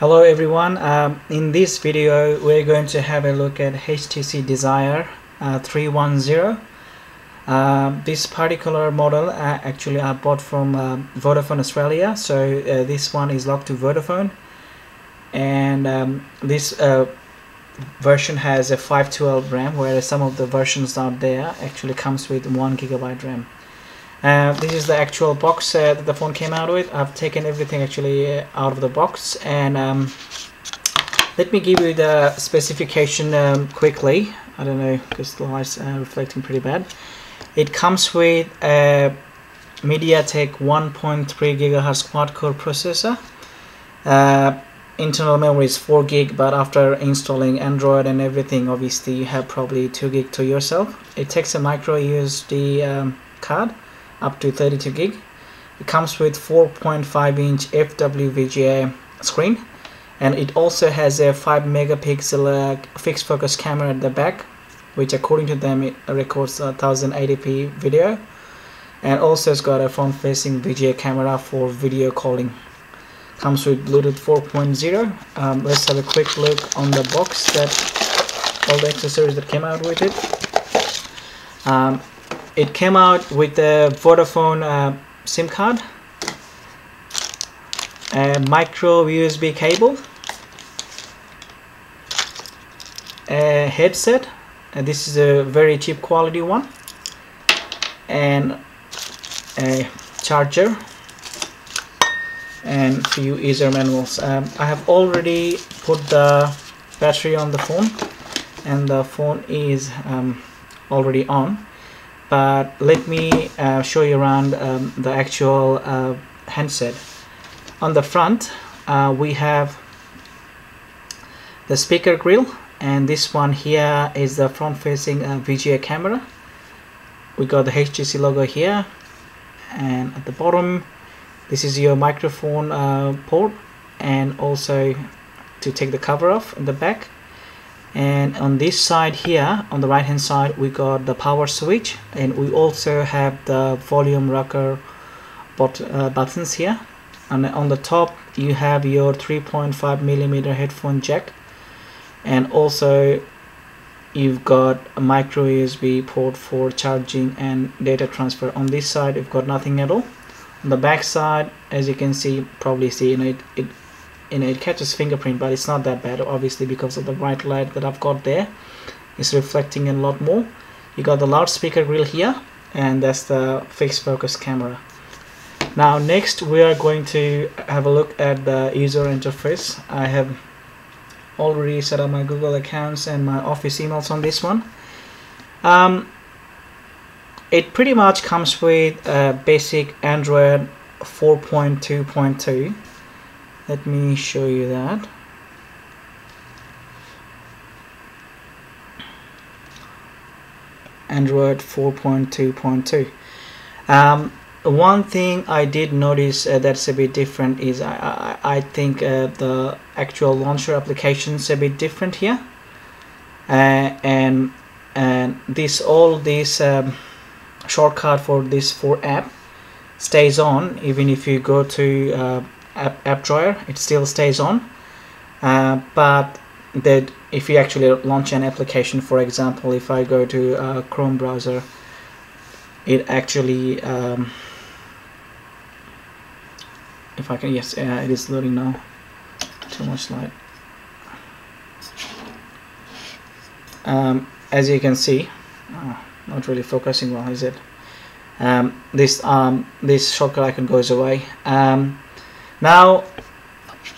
Hello everyone, um, in this video we're going to have a look at HTC Desire uh, 310. Uh, this particular model uh, actually I bought from uh, Vodafone Australia, so uh, this one is locked to Vodafone and um, this uh, version has a 512 RAM whereas some of the versions out there actually comes with 1 gigabyte RAM. Uh, this is the actual box uh, that the phone came out with. I've taken everything actually uh, out of the box and um, let me give you the specification um, quickly. I don't know because the light's uh, reflecting pretty bad. It comes with a MediaTek 1.3 gigahertz quad-core processor. Uh, internal memory is 4 gig but after installing Android and everything obviously you have probably 2 gig to yourself. It takes a micro USB um, card up to 32 gig. It comes with 4.5 inch FWVGA screen and it also has a 5 megapixel uh, fixed focus camera at the back which according to them it records 1080p video. And also it's got a front facing VGA camera for video calling. Comes with Bluetooth 4.0 um, let's have a quick look on the box that all the accessories that came out with it. Um, it came out with the Vodafone uh, SIM card, a micro USB cable, a headset, and this is a very cheap quality one, and a charger and few user manuals. Um, I have already put the battery on the phone and the phone is um, already on but let me uh, show you around um, the actual uh, handset. On the front uh, we have the speaker grill and this one here is the front facing uh, VGA camera. We got the HTC logo here and at the bottom this is your microphone uh, port and also to take the cover off in the back and on this side here on the right hand side we got the power switch. And we also have the volume rocker uh, buttons here. And on the top you have your 3.5 millimeter headphone jack. And also you've got a micro USB port for charging and data transfer. On this side you've got nothing at all. On the back side as you can see probably see you know, it, it you know it catches fingerprint but it's not that bad obviously because of the bright light that I've got there. It's reflecting a lot more. You got the loudspeaker grill here and that's the fixed focus camera. Now next we are going to have a look at the user interface. I have already set up my Google accounts and my office emails on this one. Um, it pretty much comes with a basic Android 4.2.2 let me show you that. Android 4.2.2 um, one thing I did notice uh, that's a bit different is I, I, I think uh, the actual launcher application is a bit different here. Uh, and and this all this um, shortcut for this for app stays on even if you go to uh, app, app drawer it still stays on. Uh, but that if you actually launch an application for example if I go to a Chrome browser it actually um, if I can yes uh, it is loading now. Too much light. Um, as you can see oh, not really focusing well is it? Um, this um, this shortcut icon goes away. Um, now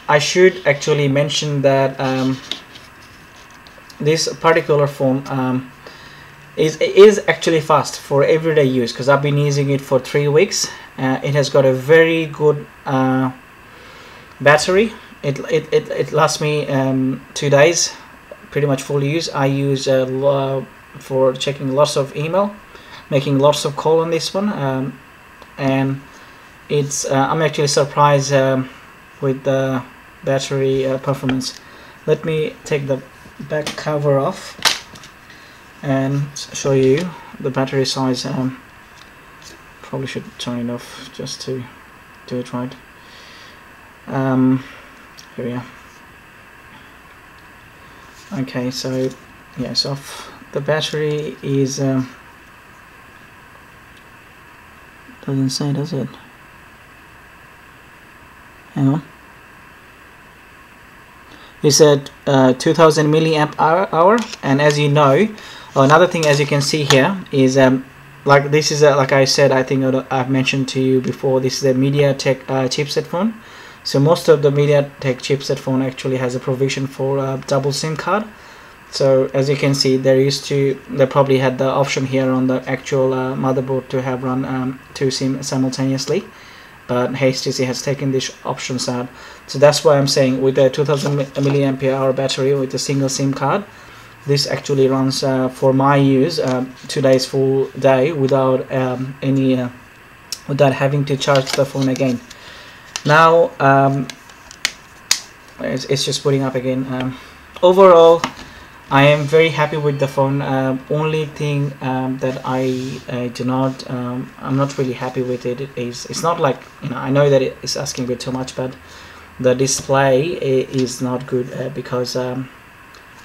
I should actually mention that um, this particular phone um, is is actually fast for everyday use because I've been using it for three weeks. Uh, it has got a very good uh, battery. It, it, it, it lasts me um, two days pretty much full use. I use uh, for checking lots of email making lots of call on this one um, and it's uh, I'm actually surprised um, with the battery uh, performance. Let me take the back cover off and show you the battery size. Um, probably should turn it off just to do it right. Um, here we are. Okay so yeah so the battery is um, doesn't say does it hang on you said uh, 2000 milliamp hour and as you know another thing as you can see here is um, like this is a, like I said I think I've mentioned to you before this is a MediaTek uh, chipset phone. So most of the MediaTek chipset phone actually has a provision for a double SIM card. So as you can see there used to they probably had the option here on the actual uh, motherboard to have run um, two SIM simultaneously but HTC has taken these options out so that's why I'm saying with a 2000 milliampere hour battery with a single SIM card this actually runs uh, for my use uh, two days full day without um, any uh, without having to charge the phone again. Now um, it's, it's, just putting up again. Um, overall I am very happy with the phone. Uh, only thing um, that I do not um, I'm not really happy with it. Is it's not like you know I know that it's asking a bit too much but the display is not good uh, because um,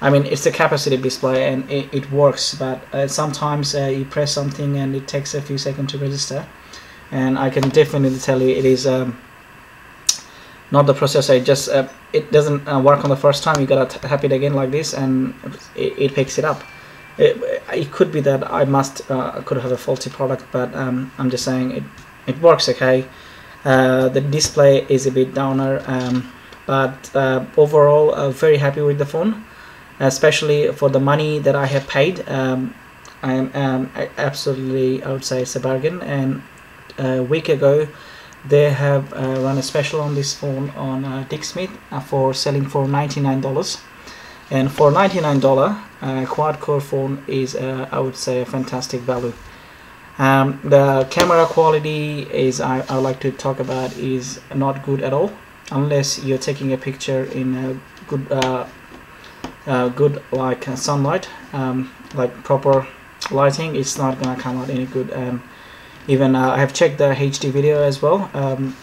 I mean it's a capacitive display and it, it works but uh, sometimes uh, you press something and it takes a few seconds to register. And I can definitely tell you it is um, not the processor it just uh, it doesn't uh, work on the first time you gotta tap it again like this and it, it picks it up. It, it, could be that I must uh, could have a faulty product but um, I'm just saying it it works okay? Uh, the display is a bit downer um, but overall very happy with the phone especially for the money that I have paid. Um, I am um, absolutely I would say it's a bargain and a week ago they have uh, run a special on this phone on uh, Dick Smith uh, for selling for $99 and for $99 uh, quad core phone is uh, I would say a fantastic value. Um, the camera quality is I, I like to talk about is not good at all unless you're taking a picture in a good uh, uh, good like sunlight. Um, like proper lighting it's not gonna come out any good. Um, even uh, I have checked the HD video as well. Um,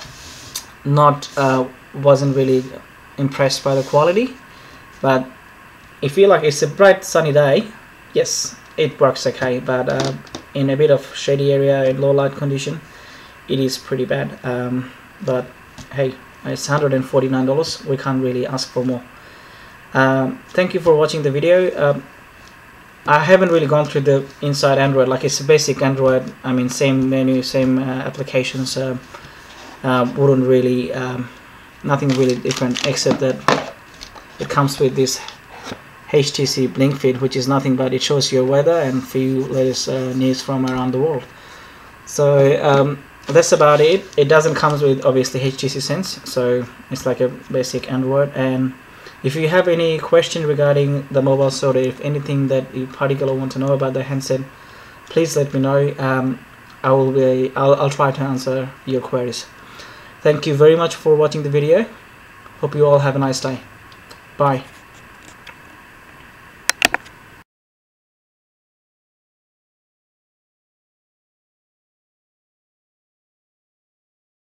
not uh, wasn't really impressed by the quality but if you like it's a bright sunny day. Yes it works okay but uh, in a bit of shady area in low light condition it is pretty bad. Um, but hey it's $149 we can't really ask for more. Um, thank you for watching the video. Um, I haven't really gone through the inside Android. Like it's a basic Android. I mean same menu same uh, applications uh, uh, wouldn't really um, nothing really different except that it comes with this HTC BlinkFeed which is nothing but it shows your weather and few latest uh, news from around the world. So um, that's about it. It doesn't come with obviously HTC Sense so it's like a basic Android. And if you have any question regarding the mobile soda, if anything that you particularly want to know about the handset, please let me know. Um, I will be, I'll, I'll try to answer your queries. Thank you very much for watching the video. Hope you all have a nice day. Bye.